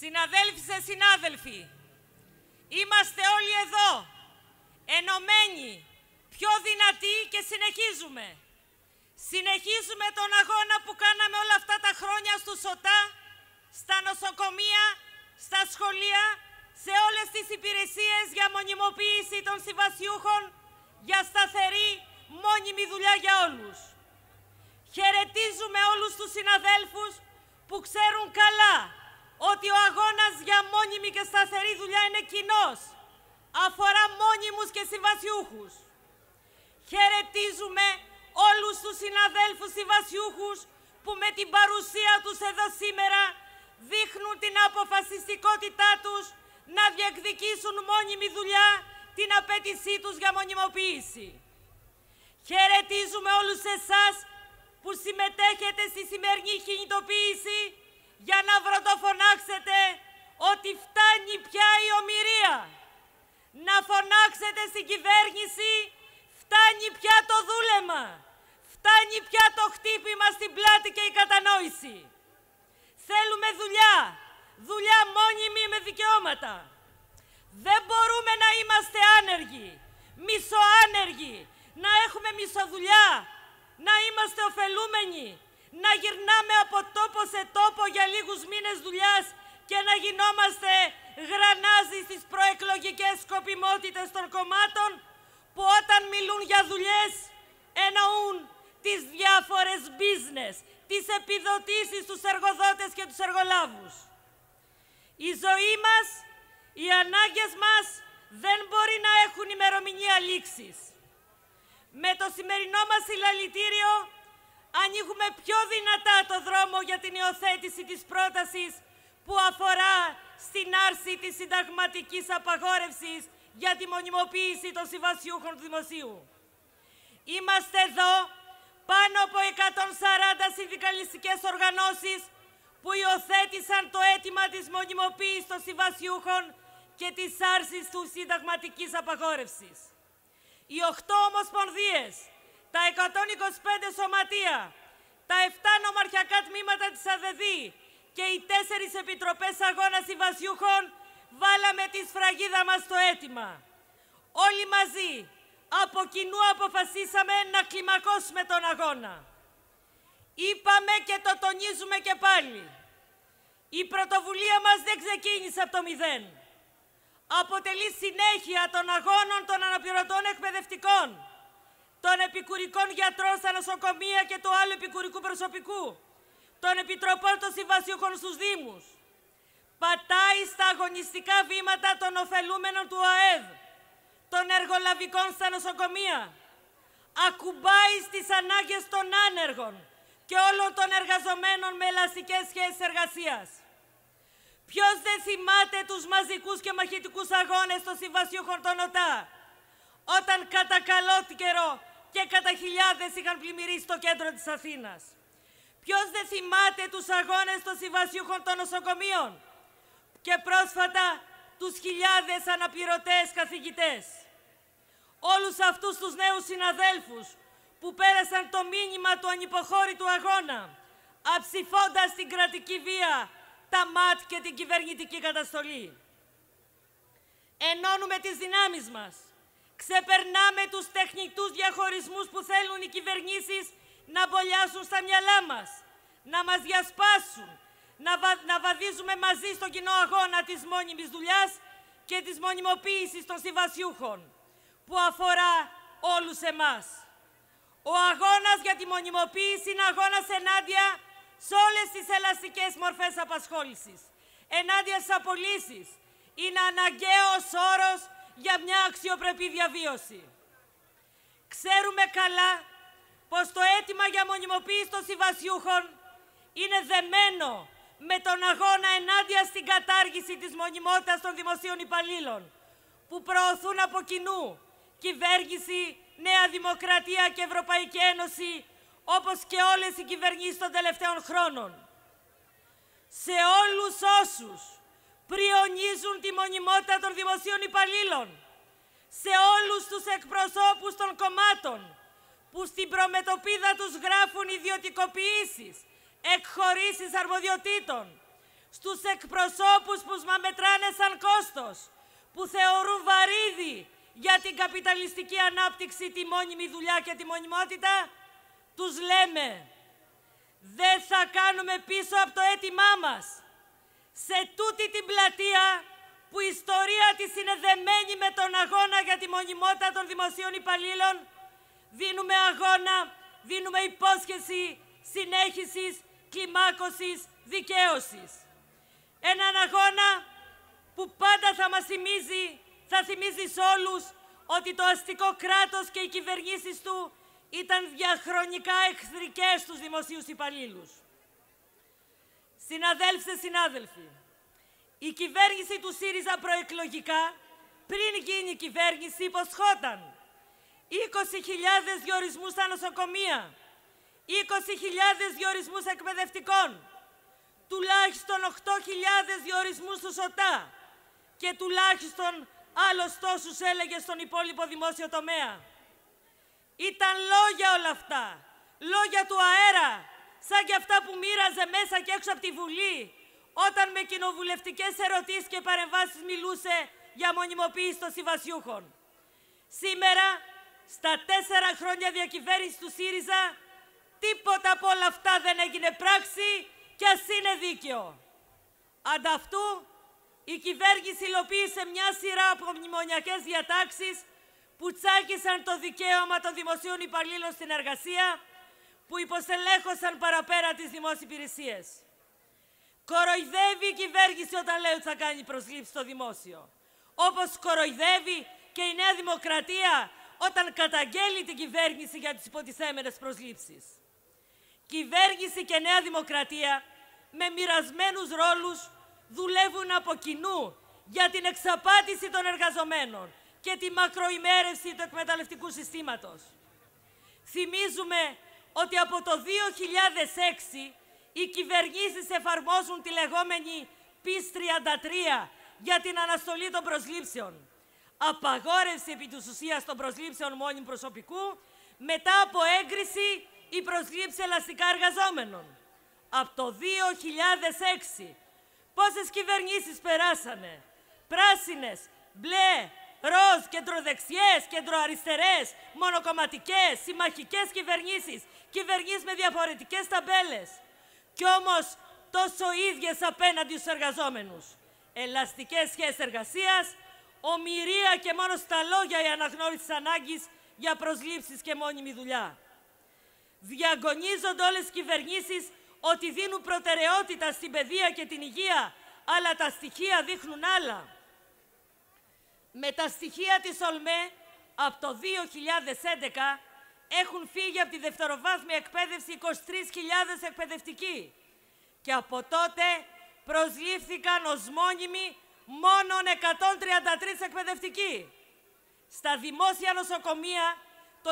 Συναδέλφισε συνάδελφοι, είμαστε όλοι εδώ, ενωμένοι, πιο δυνατοί και συνεχίζουμε. Συνεχίζουμε τον αγώνα που κάναμε όλα αυτά τα χρόνια στο ΣΟΤΑ, στα νοσοκομεία, στα σχολεία, σε όλες τις υπηρεσίες για μονιμοποίηση των συμβασιούχων, για σταθερή, μόνιμη δουλειά για όλους. Χαιρετίζουμε όλους τους συναδέλφους που ξέρουν καλά ότι ο αγώνας για μόνιμη και σταθερή δουλειά είναι κοινός. Αφορά μόνιμους και συμβασιούχους. Χαιρετίζουμε όλους τους συναδέλφους συμβασιούχους που με την παρουσία τους εδώ σήμερα δείχνουν την αποφασιστικότητά τους να διεκδικήσουν μόνιμη δουλειά την απέτησή τους για μονιμοποίηση. Χαιρετίζουμε όλους εσάς που συμμετέχετε στη σημερινή κινητοποίηση για να βροντοφωνάξετε ότι φτάνει πια η ομοιρία. Να φωνάξετε στην κυβέρνηση φτάνει πια το δούλεμα. Φτάνει πια το χτύπημα στην πλάτη και η κατανόηση. Θέλουμε δουλειά. Δουλειά μόνιμη με δικαιώματα. Δεν μπορούμε να είμαστε άνεργοι, μισοάνεργοι, να έχουμε μισοδουλειά, να είμαστε ωφελούμενοι, να γυρνάμε από τόπο σε τόπο για λίγους μήνες δουλειάς και να γινόμαστε γρανάζι στις προεκλογικές σκοπιμότητες των κομμάτων που όταν μιλούν για δουλειές εννοούν τις διάφορες business, τις επιδοτήσεις τους εργοδότες και τους εργολάβους. Η ζωή μας, οι ανάγκες μας δεν μπορεί να έχουν ημερομηνία λήξης. Με το σημερινό μας συλλαλητήριο ανοίγουμε πιο δυνατά το δρόμο για την υιοθέτηση της πρότασης που αφορά στην άρση της συνταγματικής απαγόρευσης για τη μονιμοποίηση των συμβασιούχων του Δημοσίου. Είμαστε εδώ πάνω από 140 συνδικαλιστικές οργανώσεις που υιοθέτησαν το αίτημα της μονιμοποίησης των συμβασιούχων και της άρσης του συνταγματικής απαγόρευσης. Οι οχτώ ομοσπονδίες τα 125 σωματεία, τα 7 νομαρχιακά τμήματα της ΑΔΕΔΗ και οι τέσσερις επιτροπές αγώνας συμβασιούχων βάλαμε τη σφραγίδα μας στο αίτημα. Όλοι μαζί, από κοινού αποφασίσαμε να κλιμακώσουμε τον αγώνα. Είπαμε και το τονίζουμε και πάλι. Η πρωτοβουλία μας δεν ξεκίνησε από το μηδέν. Αποτελεί συνέχεια των αγώνων των αναπληρωτών εκπαιδευτικών των επικουρικών γιατρών στα νοσοκομεία και του άλλου επικουρικού προσωπικού, των επιτροπών των συμβασιούχων στους Δήμους. Πατάει στα αγωνιστικά βήματα των ωφελούμενων του ΑΕΔ, των εργολαβικών στα νοσοκομεία. Ακουμπάει στις ανάγκες των άνεργων και όλων των εργαζομένων με ελαστικές σχέσεις εργασίας. Ποιος δεν θυμάται τους μαζικούς και μαχητικούς αγώνες των συμβασιούχων των ΟΤΑ, όταν κατά καλό καιρό και κατά χιλιάδες είχαν πλημμυρίσει το κέντρο της Αθήνας. Ποιος δεν θυμάται τους αγώνες των συμβασιούχων των νοσοκομείων; Και πρόσφατα τους χιλιάδες αναπληρωτές καθηγητές. Όλους αυτούς τους νέους συναδέλφους που πέρασαν το μήνυμα του ανυποχώρητου αγώνα, αψηφώντας την κρατική βία, τα ΜΑΤ και την κυβερνητική καταστολή. Ενώνουμε τις δυνάμεις μας Ξεπερνάμε τους τεχνητούς διαχωρισμούς που θέλουν οι κυβερνήσεις να μπολιάσουν στα μυαλά μας, να μας διασπάσουν, να, να βαδίζουμε μαζί στο κοινό αγώνα της μόνιμης δουλειάς και της μονιμοποίησης των συμβασιούχων, που αφορά όλους εμάς. Ο αγώνας για τη μονιμοποίηση είναι αγώνας ενάντια σε όλες τις ελαστικές μορφές απασχόλησης, ενάντια στις απολύσεις. Είναι αναγκαίος όρος για μια αξιοπρεπή διαβίωση. Ξέρουμε καλά πως το αίτημα για μονιμοποίηση των συμβασιούχων είναι δεμένο με τον αγώνα ενάντια στην κατάργηση της μονιμότητας των δημοσίων υπαλλήλων που προωθούν από κοινού κυβέρνηση, Νέα Δημοκρατία και Ευρωπαϊκή Ένωση όπως και όλες οι κυβερνήσεις των τελευταίων χρόνων. Σε όλους όσους πριονίζουν τη μονιμότητα των δημοσίων υπαλλήλων σε όλους τους εκπροσώπους των κομμάτων που στην προμετωπίδα τους γράφουν ιδιωτικοποιήσεις, εκχωρήσεις αρμοδιοτήτων, στους εκπροσώπους που μετράνε σαν κόστος, που θεωρούν βαρύδι για την καπιταλιστική ανάπτυξη, τη μόνιμη δουλειά και τη μονιμότητα, τους λέμε δεν θα κάνουμε πίσω από το αίτημά μας. Σε τούτη την πλατεία που η ιστορία της είναι δεμένη με τον αγώνα για τη μονιμότητα των δημοσίων υπαλλήλων, δίνουμε αγώνα, δίνουμε υπόσχεση συνέχισης, κλιμάκωσης, δικαίωσης. Έναν αγώνα που πάντα θα μας θυμίζει, θα θυμίζει σε όλους ότι το αστικό κράτος και οι κυβερνήσεις του ήταν διαχρονικά εχθρικές στους δημοσίους υπαλλήλους. Συναδέλφοι, συνάδελφοι, η κυβέρνηση του ΣΥΡΙΖΑ προεκλογικά, πριν γίνει η κυβέρνηση, υποσχόταν 20.000 διορισμούς στα νοσοκομεία, 20.000 διορισμούς εκπαιδευτικών, τουλάχιστον 8.000 διορισμούς του ΣΟΤΑ και τουλάχιστον άλλος τόσους έλεγε στον υπόλοιπο δημόσιο τομέα. Ήταν λόγια όλα αυτά, λόγια του αέρα, σαν και αυτά που μοίραζε μέσα και έξω από τη Βουλή, όταν με κοινοβουλευτικές ερωτήσεις και παρεμβάσεις μιλούσε για μονιμοποίηση των συμβασιούχων. Σήμερα, στα τέσσερα χρόνια διακυβέρνησης του ΣΥΡΙΖΑ, τίποτα από όλα αυτά δεν έγινε πράξη και ας είναι δίκαιο. Ανταυτού, η κυβέρνηση υλοποίησε μια σειρά από μνημονιακές διατάξεις που τσάκισαν το δικαίωμα των δημοσίων υπαλλήλων στην εργασία, που υποσελέχωσαν παραπέρα τις δημόσιες υπηρεσίες. Κοροϊδεύει η κυβέρνηση όταν λέει ότι θα κάνει προσλήψεις στο δημόσιο. Όπως κοροϊδεύει και η Νέα Δημοκρατία όταν καταγγέλει την κυβέρνηση για τις υποτιθέμενες προσλήψεις. Κυβέρνηση και Νέα Δημοκρατία με μοιρασμένους ρόλους δουλεύουν από κοινού για την εξαπάτηση των εργαζομένων και τη μακροημέρευση του εκμεταλλευτικού συστήματος. Θυμίζουμε ότι από το 2006 οι κυβερνήσεις εφαρμόζουν τη λεγόμενη PIS 33 για την αναστολή των προσλήψεων. Απαγόρευση επί της ουσίας των προσλήψεων μόνιμου προσωπικού μετά από έγκριση η προσλήψη ελαστικά εργαζόμενων. Από το 2006 πόσες κυβερνήσεις περάσανε; Πράσινες, μπλε, ροζ, κεντροδεξιές, κεντροαριστερές, μονοκομματικές, συμμαχικές κυβερνήσεις, κυβερνήσεις με διαφορετικές ταμπέλες. Κι όμως τόσο ίδιες απέναντι στους εργαζόμενους. Ελαστικές σχέσεις εργασίας, ομοιρία και μόνο στα λόγια η αναγνώριση της ανάγκης για προσλήψεις και μόνιμη δουλειά. Διαγωνίζονται όλες οι κυβερνήσεις ότι δίνουν προτεραιότητα στην παιδεία και την υγεία, αλλά τα στοιχεία δείχνουν άλλα. Με τα στοιχεία της ΟΛΜΕ από το 2011 έχουν φύγει από τη δευτεροβάθμια εκπαίδευση 23.000 εκπαιδευτικοί και από τότε προσλήφθηκαν ως μόνιμοι μόνο 133 εκπαιδευτικοί. Στα δημόσια νοσοκομεία το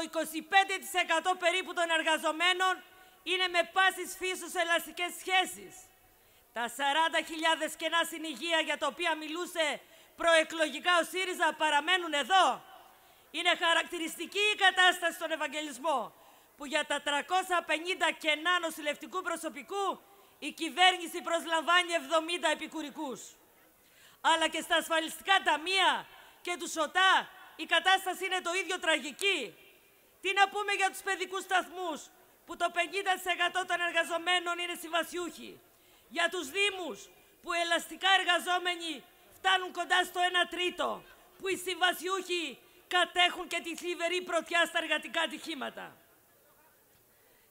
25% περίπου των εργαζομένων είναι με πάσης φύσους ελαστικές σχέσεις. Τα 40.000 κενά στην υγεία για τα οποία μιλούσε προεκλογικά ο ΣΥΡΙΖΑ παραμένουν εδώ. Είναι χαρακτηριστική η κατάσταση στον Ευαγγελισμό που για τα 350 κενά νοσηλευτικού προσωπικού η κυβέρνηση προσλαμβάνει 70 επικουρικούς. Αλλά και στα ασφαλιστικά ταμεία και του ΣΟΤΑ η κατάσταση είναι το ίδιο τραγική. Τι να πούμε για τους παιδικούς σταθμούς που το 50% των εργαζομένων είναι συμβασιούχοι. Για τους Δήμους που ελαστικά εργαζόμενοι φτάνουν κοντά στο 1 τρίτο. Που οι συμβασιούχοι κατέχουν και τη θλιβερή πρωτιά στα εργατικά ατυχήματα.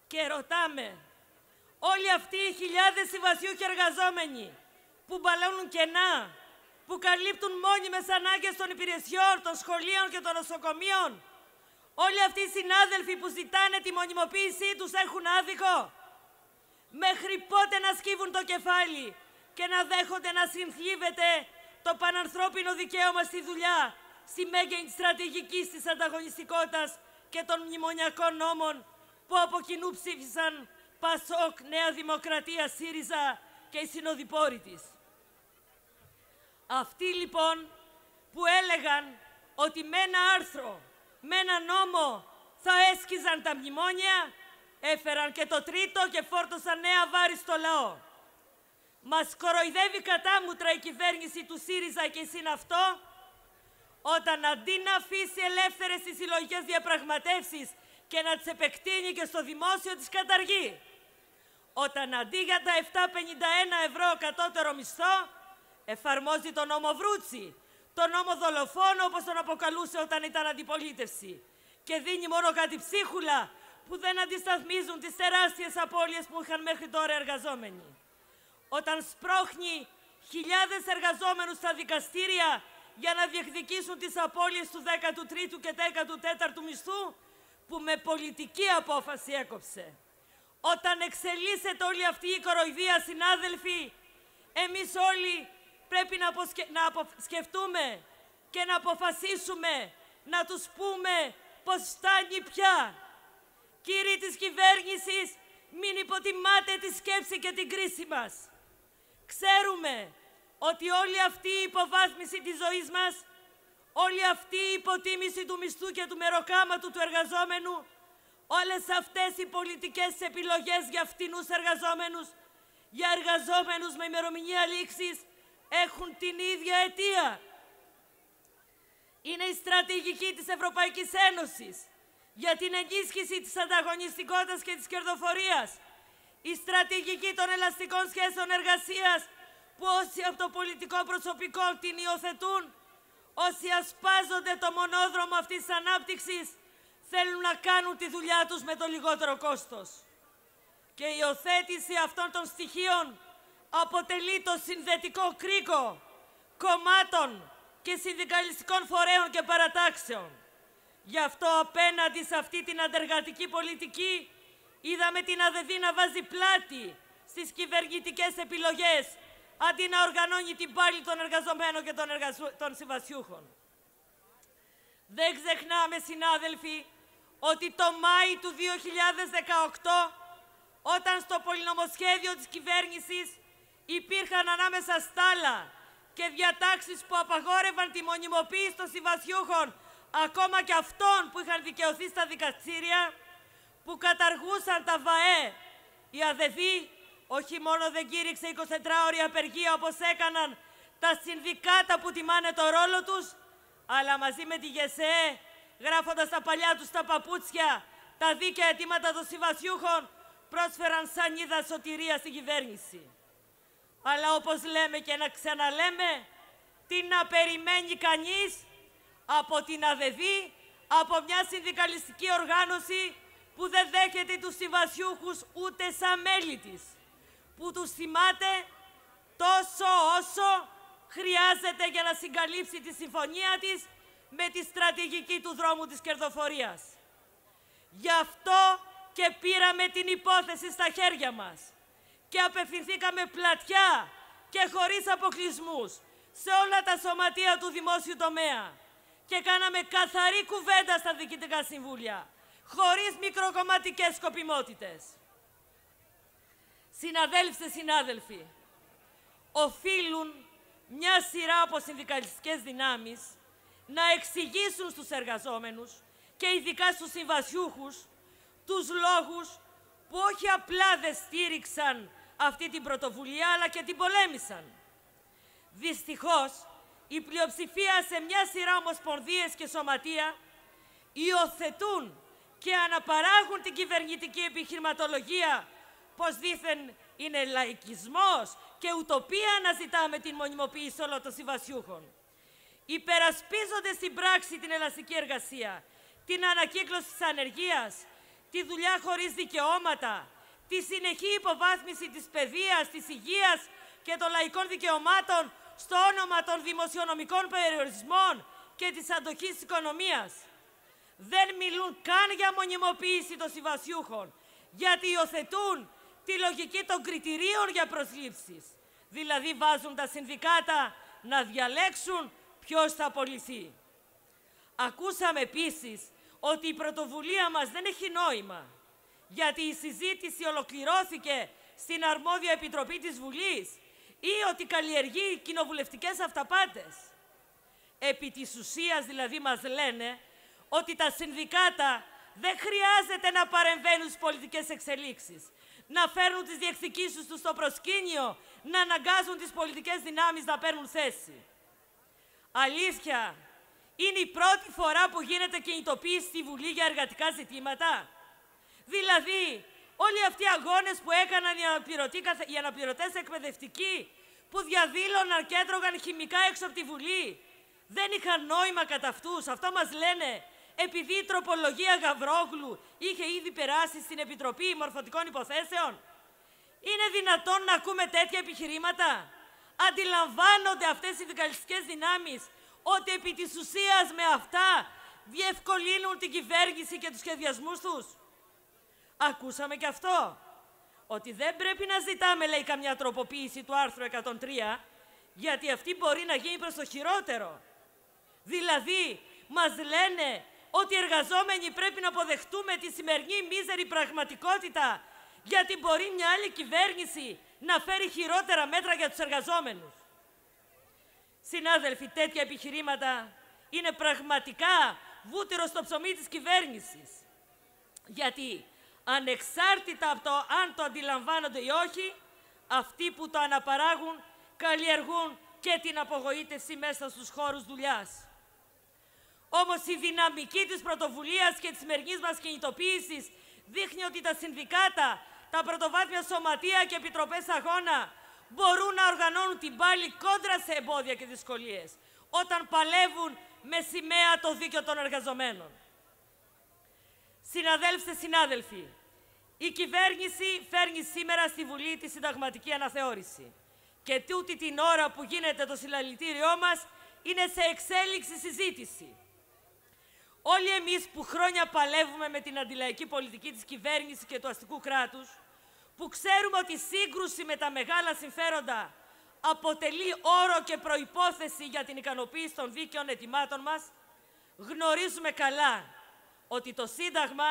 Και ρωτάμε, όλοι αυτοί οι χιλιάδες συμβασιούχοι εργαζόμενοι που μπαλώνουν κενά, που καλύπτουν μόνιμες ανάγκες των υπηρεσιών, των σχολείων και των νοσοκομείων, Όλοι αυτοί οι συνάδελφοι που ζητάνε τη μονιμοποίησή τους έχουν άδικο. Μέχρι πότε να σκύβουν το κεφάλι και να δέχονται να συνθλίβεται το πανανθρώπινο δικαίωμα στη δουλειά, στη μέγενη στρατηγική της ανταγωνιστικότητας και των μνημονιακών νόμων που από κοινού ψήφισαν Πασόκ, Νέα Δημοκρατία, ΣΥΡΙΖΑ και οι συνοδοιπόροι της. Αυτοί λοιπόν που έλεγαν ότι με ένα άρθρο με ένα νόμο θα έσκιζαν τα μνημόνια, έφεραν και το τρίτο και φόρτωσαν νέα βάρη στο λαό. Μας κοροϊδεύει κατάμουτρα η κυβέρνηση του ΣΥΡΙΖΑ και συν αυτό, όταν αντί να αφήσει ελεύθερες τις συλλογικές διαπραγματεύσεις και να τις επεκτείνει και στο δημόσιο τις καταργεί. Όταν αντί για τα 751 ευρώ κατώτερο μισθό, εφαρμόζει τον νόμο Βρούτσι, τον νόμο δολοφόνο όπως τον αποκαλούσε όταν ήταν αντιπολίτευση και δίνει μόνο κάτι ψίχουλα που δεν αντισταθμίζουν τις τεράστιες απώλειες που είχαν μέχρι τώρα εργαζόμενοι. Όταν σπρώχνει χιλιάδες εργαζόμενους στα δικαστήρια για να διεκδικήσουν τις απώλειες του 13ου και 14ου μισθού που με πολιτική απόφαση έκοψε. Όταν εξελίσσεται όλη αυτή η κοροϊδία, συνάδελφοι, εμείς όλοι πρέπει να, να σκεφτούμε και να αποφασίσουμε, να τους πούμε πως φτάνει πια. Κύριοι της κυβέρνησης, μην υποτιμάτε τη σκέψη και την κρίση μας. Ξέρουμε ότι όλη αυτή η υποβάθμιση της ζωής μας, όλη αυτή η υποτίμηση του μισθού και του μεροκάματου του εργαζόμενου, όλες αυτές οι πολιτικές επιλογές για φτηνούς εργαζόμενους, για εργαζόμενους με ημερομηνία λήξης, έχουν την ίδια αιτία. Είναι η στρατηγική της Ευρωπαϊκής Ένωσης για την ενίσχυση της ανταγωνιστικότητας και της κερδοφορίας, η στρατηγική των ελαστικών σχέσεων εργασίας που όσοι από το πολιτικό προσωπικό την υιοθετούν, όσοι ασπάζονται το μονόδρομο αυτής της ανάπτυξης, θέλουν να κάνουν τη δουλειά τους με το λιγότερο κόστος. Και η υιοθέτηση αυτών των στοιχείων αποτελεί το συνδετικό κρίκο κομμάτων και συνδικαλιστικών φορέων και παρατάξεων. Γι' αυτό απέναντι σε αυτή την αντεργατική πολιτική είδαμε την ΑΔΔ να βάζει πλάτη στις κυβερνητικές επιλογές αντί να οργανώνει την πάλη των εργαζομένων και των, εργασου... των συμβασιούχων. Δεν ξεχνάμε, συνάδελφοι, ότι το Μάη του 2018, όταν στο πολυνομοσχέδιο της κυβέρνησης υπήρχαν ανάμεσα στάλα και διατάξεις που απαγόρευαν τη μονιμοποίηση των συμβασιούχων, ακόμα και αυτών που είχαν δικαιωθεί στα δικαστήρια, που καταργούσαν τα ΒΑΕ, οι αδεδοί όχι μόνο δεν κήρυξε 24 ώρια απεργία όπως έκαναν τα συνδικάτα που τιμάνε το ρόλο τους, αλλά μαζί με τη ΓΕΣΕΕ, γράφοντας τα παλιά τους τα παπούτσια, τα δίκαια αιτήματα των συμβασιούχων, πρόσφεραν σανίδα σωτηρία στην κυβέρνηση. Αλλά όπως λέμε και να ξαναλέμε, τι να περιμένει κανείς από την ΑΔΔ, από μια συνδικαλιστική οργάνωση που δεν δέχεται τους συμβασιούχους ούτε σαν μέλη της που τους θυμάται τόσο όσο χρειάζεται για να συγκαλύψει τη συμφωνία της με τη στρατηγική του δρόμου της κερδοφορίας. Γι' αυτό και πήραμε την υπόθεση στα χέρια μας και απευθυνθήκαμε πλατιά και χωρίς αποκλεισμούς σε όλα τα σωματεία του δημόσιου τομέα και κάναμε καθαρή κουβέντα στα διοικητικά συμβούλια, χωρίς μικροκομματικές σκοπιμότητες. Συναδέλφοι, συνάδελφοι, οφείλουν μια σειρά από συνδικαλιστικές δυνάμεις να εξηγήσουν στους εργαζόμενους και ειδικά στους συμβασιούχους τους λόγους που όχι απλά δεν στήριξαν αυτή την πρωτοβουλία αλλά και την πολέμησαν. Δυστυχώς, η πλειοψηφία σε μια σειρά ομοσπονδίες και σωματεία υιοθετούν και αναπαράγουν την κυβερνητική επιχειρηματολογία πως δήθεν είναι λαϊκισμός και ουτοπία να ζητάμε την μονιμοποίηση όλων των συμβασιούχων. Υπερασπίζονται στην πράξη την ελαστική εργασία, την ανακύκλωση της ανεργίας, τη δουλειά χωρίς δικαιώματα, τη συνεχή υποβάθμιση της παιδείας, της υγείας και των λαϊκών δικαιωμάτων στο όνομα των δημοσιονομικών περιορισμών και της αντοχής της οικονομίας. Δεν μιλούν καν για μονιμοποίηση των συμβασιούχων, γιατί υιοθετούν τη λογική των κριτηρίων για προσλήψεις. Δηλαδή βάζουν τα συνδικάτα να διαλέξουν ποιος θα απολυθεί. Ακούσαμε επίσης ότι η πρωτοβουλία μας δεν έχει νόημα, γιατί η συζήτηση ολοκληρώθηκε στην αρμόδια επιτροπή της Βουλής ή ότι καλλιεργεί κοινοβουλευτικές αυταπάτες. Επί της ουσίας δηλαδή μας λένε ότι τα συνδικάτα δεν χρειάζεται να παρεμβαίνουν στις πολιτικές εξελίξεις να φέρνουν τις διεκδικήσεις τους στο προσκήνιο, να αναγκάζουν τις πολιτικές δυνάμεις να παίρνουν θέση. Αλήθεια, είναι η πρώτη φορά που γίνεται κινητοποίηση στη Βουλή για εργατικά ζητήματα. Δηλαδή, όλοι αυτοί οι αγώνες που έκαναν οι αναπληρωτές εκπαιδευτικοί, που διαδήλωναν και έτρωγαν χημικά έξω από τη Βουλή, δεν είχαν νόημα κατά αυτούς. Αυτό μας λένε επειδή η τροπολογία Γαβρόγλου είχε ήδη περάσει στην Επιτροπή Μορφωτικών Υποθέσεων. Είναι δυνατόν να ακούμε τέτοια επιχειρήματα; Αντιλαμβάνονται αυτές οι δικαλιστικές δυνάμεις ότι επί της ουσίας με αυτά διευκολύνουν την κυβέρνηση και τους σχεδιασμούς τους; Ακούσαμε και αυτό. Ότι δεν πρέπει να ζητάμε, λέει, καμιά τροποποίηση του άρθρου 103, γιατί αυτή μπορεί να γίνει προς το χειρότερο. Δηλαδή, μας λένε ότι οι εργαζόμενοι πρέπει να αποδεχτούμε τη σημερινή μίζερη πραγματικότητα, γιατί μπορεί μια άλλη κυβέρνηση να φέρει χειρότερα μέτρα για τους εργαζόμενους. Συνάδελφοι, τέτοια επιχειρήματα είναι πραγματικά βούτυρος στο ψωμί της κυβέρνησης. Γιατί ανεξάρτητα από το αν το αντιλαμβάνονται ή όχι, αυτοί που το αναπαράγουν καλλιεργούν και την απογοήτευση μέσα στους χώρους δουλειάς. Όμως η δυναμική της πρωτοβουλίας και της σημερινής μας κινητοποίησης δείχνει ότι τα συνδικάτα, τα πρωτοβάθμια σωματεία και επιτροπές αγώνα μπορούν να οργανώνουν την πάλη κόντρα σε εμπόδια και δυσκολίες, όταν παλεύουν με σημαία το δίκαιο των εργαζομένων. Συναδέλφοι συνάδελφοι, η κυβέρνηση φέρνει σήμερα στη Βουλή τη συνταγματική αναθεώρηση. Και τούτη την ώρα που γίνεται το συλλαλητήριό μας είναι σε εξέλιξη συζήτηση. Όλοι εμείς που χρόνια παλεύουμε με την αντιλαϊκή πολιτική της κυβέρνησης και του αστικού κράτους, που ξέρουμε ότι η σύγκρουση με τα μεγάλα συμφέροντα αποτελεί όρο και προϋπόθεση για την ικανοποίηση των δίκαιων ετοιμάτων μας, γνωρίζουμε καλά ότι το Σύνταγμα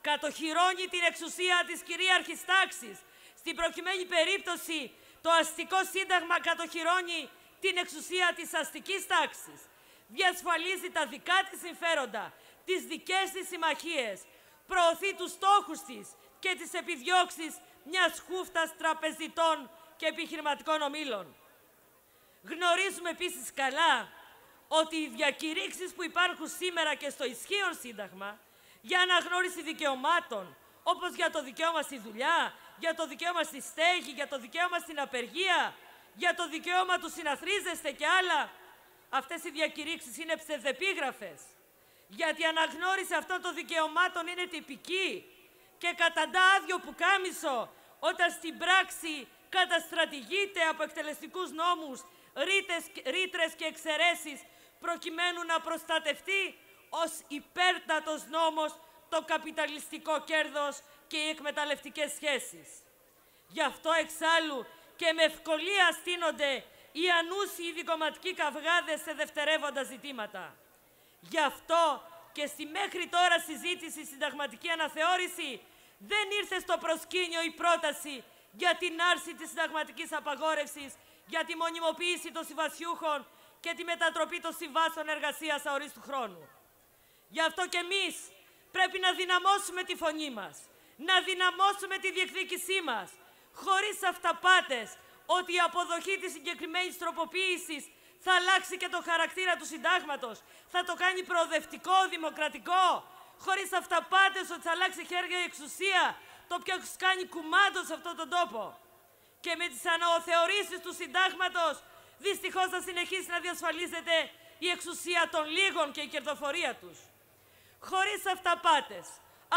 κατοχυρώνει την εξουσία της κυρίαρχης τάξης. Στην προκειμένη περίπτωση, το αστικό Σύνταγμα κατοχυρώνει την εξουσία της αστικής τάξης. Διασφαλίζει τα δικά της συμφέροντα, τις δικές της συμμαχίες, προωθεί τους στόχους της και τις επιδιώξεις μιας χούφτας τραπεζιτών και επιχειρηματικών ομίλων. Γνωρίζουμε επίσης καλά ότι οι διακηρύξεις που υπάρχουν σήμερα και στο ισχύον Σύνταγμα για αναγνώριση δικαιωμάτων, όπως για το δικαίωμα στη δουλειά, για το δικαίωμα στη στέγη, για το δικαίωμα στην απεργία, για το δικαίωμα του συναθρίζεστε και άλλα, αυτές οι διακηρύξεις είναι ψευδεπίγραφες. Γιατί η αναγνώριση αυτών των δικαιωμάτων είναι τυπική και καταντά άδειο που κάμισο όταν στην πράξη καταστρατηγείται από εκτελεστικούς νόμους, ρήτρες και εξαιρέσεις προκειμένου να προστατευτεί ως υπέρτατος νόμος το καπιταλιστικό κέρδος και οι εκμεταλλευτικές σχέσεις. Γι' αυτό εξάλλου και με ευκολία στείνονται οι ανούσιοι δικοματικοί καυγάδες σε δευτερεύοντα ζητήματα. Γι' αυτό και στη μέχρι τώρα συζήτηση συνταγματική αναθεώρηση δεν ήρθε στο προσκήνιο η πρόταση για την άρση της συνταγματικής απαγόρευσης, για τη μονιμοποίηση των συμβασιούχων και τη μετατροπή των συμβάσεων εργασίας αορίστου χρόνου. Γι' αυτό και εμείς πρέπει να δυναμώσουμε τη φωνή μας, να δυναμώσουμε τη διεκδίκησή μας, χωρίς αυταπάτες ότι η αποδοχή της συγκεκριμένης τροποποίησης θα αλλάξει και το χαρακτήρα του συντάγματος, θα το κάνει προοδευτικό, δημοκρατικό, χωρίς αυταπάτες ότι θα αλλάξει χέρια η εξουσία, το οποίο κάνει κουμάντος σε αυτόν τον τόπο. Και με τις αναοθεωρήσεις του συντάγματος, δυστυχώς θα συνεχίσει να διασφαλίζεται η εξουσία των λίγων και η κερδοφορία τους. Χωρίς αυταπάτες,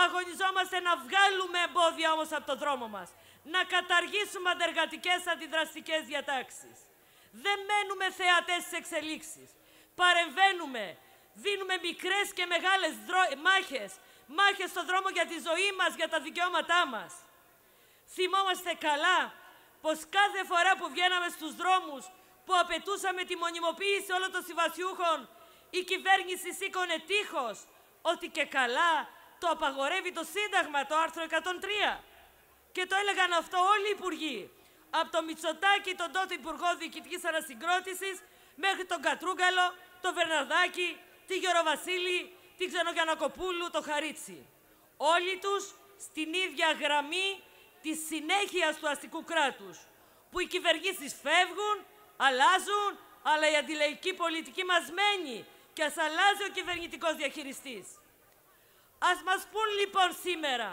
αγωνιζόμαστε να βγάλουμε εμπόδια όμως από τον δρόμο μας, να καταργήσουμε αντεργατικές αντιδραστικές διατάξεις. Δεν μένουμε θεατές στις εξελίξεις. Παρεμβαίνουμε δίνουμε μικρές και μεγάλες μάχες, μάχες στον δρόμο για τη ζωή μας, για τα δικαιώματά μας. Θυμόμαστε καλά πως κάθε φορά που βγαίναμε στους δρόμους που απαιτούσαμε τη μονιμοποίηση όλων των συμβασιούχων, η κυβέρνηση σήκωνε τείχος ότι και καλά το απαγορεύει το Σύνταγμα, το άρθρο 103. Και το έλεγαν αυτό όλοι οι υπουργοί. Από το Μητσοτάκη, τον τότε Υπουργό Διοικητικής Ανασυγκρότησης, μέχρι τον Κατρούγκαλο, τον Βερναδάκη, τη Γεροβασίλη, τη Ξενογιανακοπούλου, το Χαρίτσι. Όλοι τους στην ίδια γραμμή της συνέχειας του αστικού κράτους, που οι κυβερνήσεις φεύγουν, αλλάζουν, αλλά η αντιλαϊκή πολιτική μας μένει και ας αλλάζει ο κυβερνητικός διαχειριστής. Ας μας πούν λοιπόν σήμερα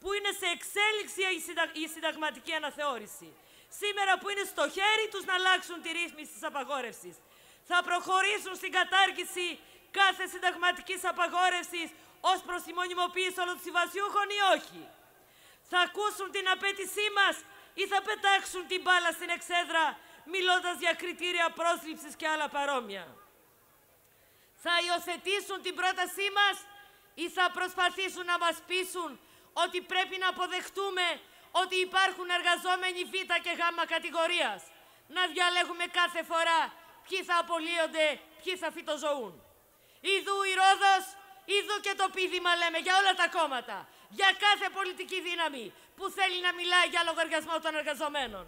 που είναι σε εξέλιξη η συνταγματική αναθεώρηση. Σήμερα που είναι στο χέρι τους να αλλάξουν τη ρύθμιση της απαγόρευσης. Θα προχωρήσουν στην κατάργηση κάθε συνταγματικής απαγόρευσης ως προς τη μονιμοποίηση όλων των συμβασιούχων ή όχι. Θα ακούσουν την απέτησή μας ή θα πετάξουν την μπάλα στην εξέδρα μιλώντας για κριτήρια πρόσληψης και άλλα παρόμοια. Θα υιοθετήσουν την πρότασή μας ή θα προσπαθήσουν να μας πείσουν ότι πρέπει να αποδεχτούμε ότι υπάρχουν εργαζόμενοι β και γ κατηγορίας. Να διαλέγουμε κάθε φορά ποιοι θα απολύονται, ποιοι θα φυτοζωούν. Ιδού η Ρόδος, ιδού και το πίδημα λέμε για όλα τα κόμματα. Για κάθε πολιτική δύναμη που θέλει να μιλάει για λογαριασμό των εργαζομένων.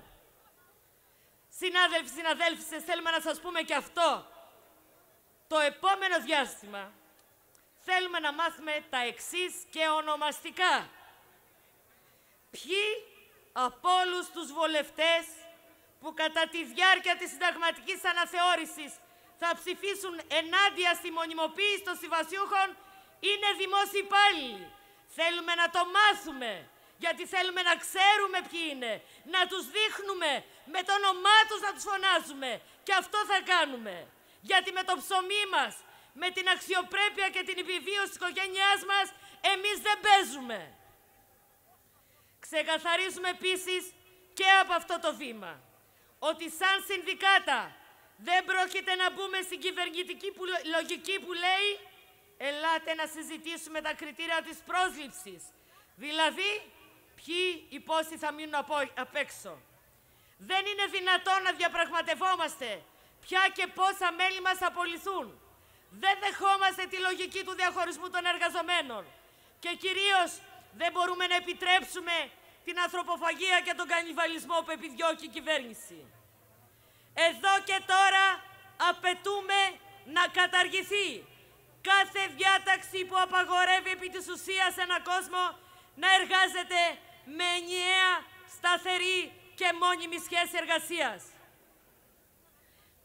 Συνάδελφοι, συναδέλφοι, θέλουμε να σας πούμε και αυτό. Το επόμενο διάστημα θέλουμε να μάθουμε τα εξής και ονομαστικά. Ποιοι από όλους τους βολευτές που κατά τη διάρκεια της συνταγματικής αναθεώρησης θα ψηφίσουν ενάντια στη μονιμοποίηση των συμβασιούχων είναι δημόσιοι υπάλληλοι. Θέλουμε να το μάθουμε, γιατί θέλουμε να ξέρουμε ποιοι είναι, να τους δείχνουμε, με το όνομά τους να τους φωνάζουμε. Και αυτό θα κάνουμε. Γιατί με το ψωμί μας, με την αξιοπρέπεια και την επιβίωση της οικογένειάς μας, εμείς δεν παίζουμε. Ξεκαθαρίζουμε επίσης και από αυτό το βήμα ότι σαν συνδικάτα δεν πρόκειται να μπούμε στην κυβερνητική λογική που λέει ελάτε να συζητήσουμε τα κριτήρια της πρόσληψης. Δηλαδή, ποιοι οι πόσοι θα μείνουν απ' έξω. Δεν είναι δυνατόν να διαπραγματευόμαστε ποια και πόσα μέλη μας απολυθούν. Δεν δεχόμαστε τη λογική του διαχωρισμού των εργαζομένων. Και κυρίως δεν μπορούμε να επιτρέψουμε την ανθρωποφαγία και τον κανιβαλισμό που επιδιώκει η κυβέρνηση. Εδώ και τώρα απαιτούμε να καταργηθεί κάθε διάταξη που απαγορεύει επί της ουσίας ένα κόσμο να εργάζεται με ενιαία, σταθερή και μόνιμη σχέση εργασίας.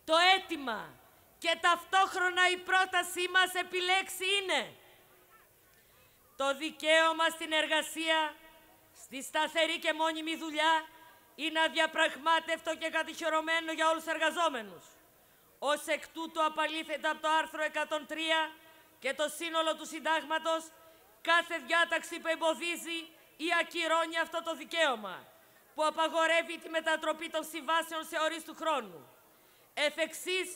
Το αίτημα και ταυτόχρονα η πρότασή μας επιλέξει είναι το δικαίωμα στην εργασία, στη σταθερή και μόνιμη δουλειά είναι αδιαπραγμάτευτο και κατηχερωμένο για όλους τους εργαζόμενους. Ως εκ τούτου απαλήθεται από το άρθρο 103 και το σύνολο του συντάγματος κάθε διάταξη που εμποδίζει ή ακυρώνει αυτό το δικαίωμα, που απαγορεύει τη μετατροπή των συμβάσεων σε ορίστου χρόνου. Εφ' εξής,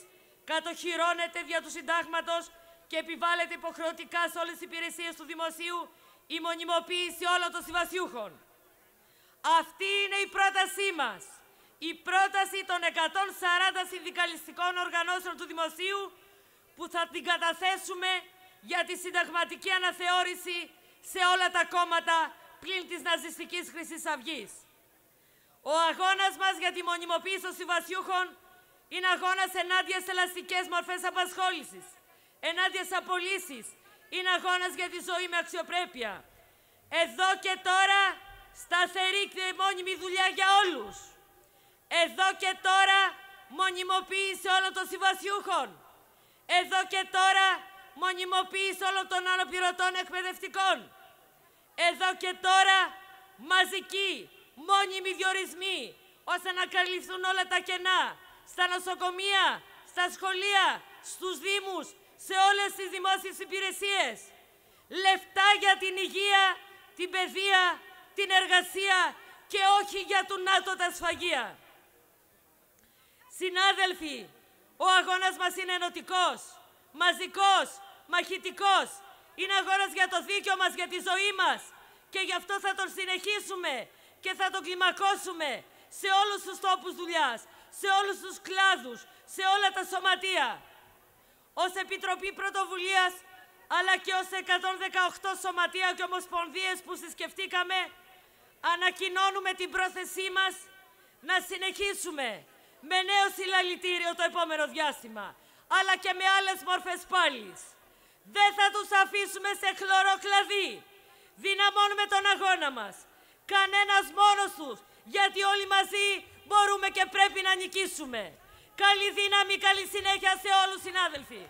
κατοχυρώνεται δια του συντάγματος και επιβάλλεται υποχρεωτικά σε όλες τις υπηρεσίες του δημοσίου η μονιμοποίηση όλων των συμβασιούχων. Αυτή είναι η πρότασή μας. Η πρόταση των 140 συνδικαλιστικών οργανώσεων του Δημοσίου που θα την καταθέσουμε για τη συνταγματική αναθεώρηση σε όλα τα κόμματα πλην της ναζιστικής Χρυσής Αυγής. Ο αγώνας μας για τη μονιμοποίηση των συμβασιούχων είναι αγώνας ενάντια σε ελαστικές μορφές απασχόλησης, ενάντια σε απολύσεις, είναι αγώνας για τη ζωή με αξιοπρέπεια. Εδώ και τώρα σταθερή και μόνιμη δουλειά για όλους. Εδώ και τώρα μονιμοποίηση όλων των συμβασιούχων. Εδώ και τώρα μονιμοποίηση όλων των αναπληρωτών εκπαιδευτικών. Εδώ και τώρα μαζική, μόνιμη διορισμοί, ώστε να καλυφθούν όλα τα κενά στα νοσοκομεία, στα σχολεία, στους δήμους, σε όλες τις δημόσιες υπηρεσίες. Λεφτά για την υγεία, την παιδεία, την εργασία και όχι για του ΝΑΤΟ τα σφαγεία. Συνάδελφοι, ο αγώνας μας είναι ενωτικός, μαζικός, μαχητικός. Είναι αγώνας για το δίκαιο μας, για τη ζωή μας. Και γι' αυτό θα τον συνεχίσουμε και θα τον κλιμακώσουμε σε όλους τους τόπους δουλειάς, σε όλους τους κλάδους, σε όλα τα σωματεία. Ως Επιτροπή Πρωτοβουλίας, αλλά και ως 118 σωματεία και ομοσπονδίες που συσκεφτήκαμε, ανακοινώνουμε την πρόθεσή μας να συνεχίσουμε με νέο συλλαλητήριο το επόμενο διάστημα, αλλά και με άλλες μορφές πάλης. Δεν θα τους αφήσουμε σε χλωρό κλαδί. Δυναμώνουμε τον αγώνα μας. κανένας μόνος τους, γιατί όλοι μαζί μπορούμε και πρέπει να νικήσουμε. Καλή δύναμη, καλή συνέχεια σε όλους συνάδελφοι.